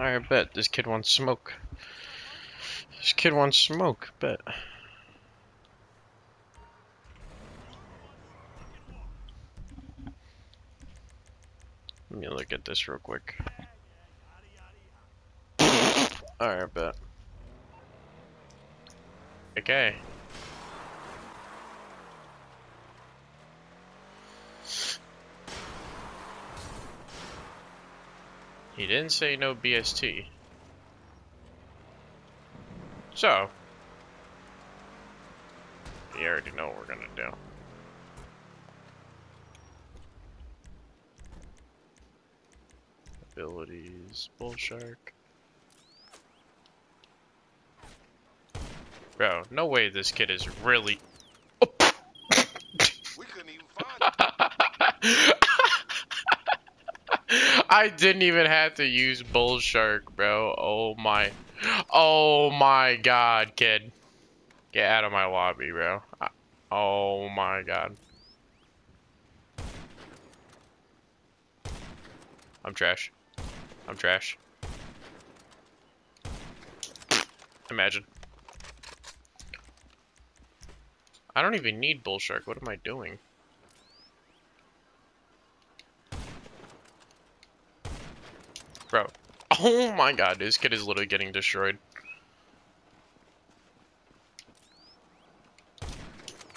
I bet this kid wants smoke. This kid wants smoke, bet. Let me look at this real quick. Alright, bet. Okay. He didn't say no BST. So, you already know what we're gonna do. Abilities, Bull Shark. Bro, no way this kid is really. We couldn't even find. I didn't even have to use Bull Shark, bro. Oh my. Oh my god, kid. Get out of my lobby, bro. Oh my god. I'm trash. I'm trash. Imagine. I don't even need Bull Shark. What am I doing? Bro. Oh my god, this kid is literally getting destroyed.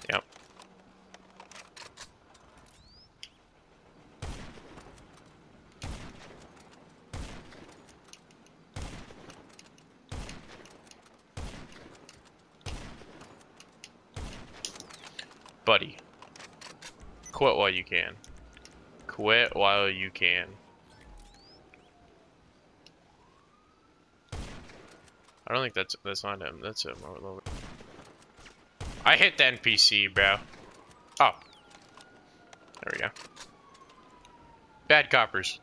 Yep. Buddy. Quit while you can. Quit while you can. I don't think that's that's not him. That's him. Oh. I hit the NPC, bro. Oh. There we go. Bad coppers.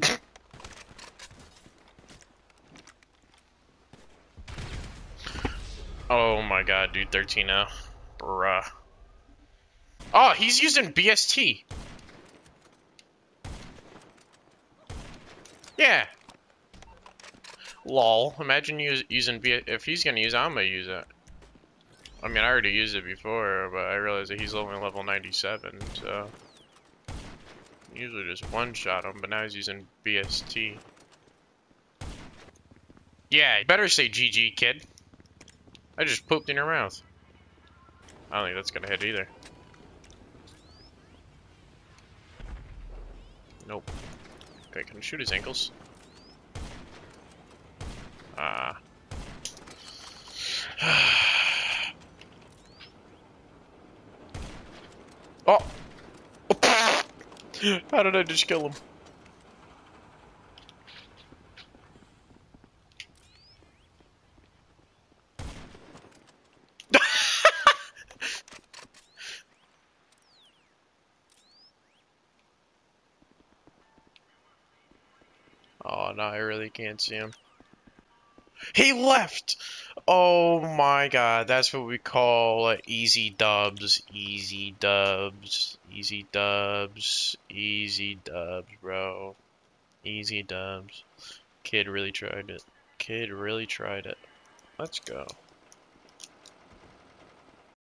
oh my god, dude, 13 0. Bruh. Oh, he's using BST. Yeah. Lol. Imagine us using B. If he's gonna use it, I'm gonna use it. I mean, I already used it before, but I realized that he's only level 97, so. Usually just one shot him, but now he's using BST. Yeah, better say GG, kid. I just pooped in your mouth. I don't think that's gonna hit either. Nope. Okay, can I shoot his ankles? Ah. oh! How did I just kill him? No, I really can't see him. He left! Oh my god, that's what we call easy dubs, easy dubs, easy dubs, easy dubs, bro. Easy dubs. Kid really tried it. Kid really tried it. Let's go.